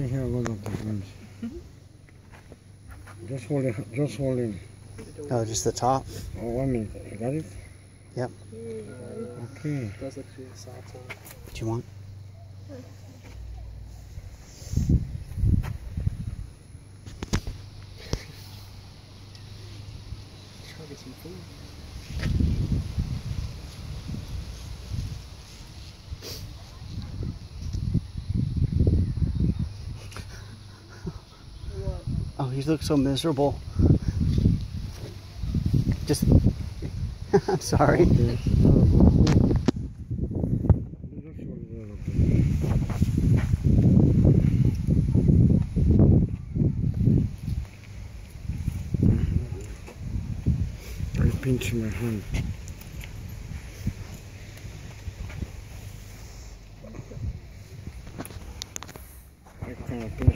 see here, one of the ones. Mm-hmm. Just holding, just holding. Oh, just the top? Oh, one minute. You got it? Yep. Okay. does look really soft. So Do you want? try to get some food. Oh, you look so miserable. Just. I'm sorry. I pinch my hand. I of pinch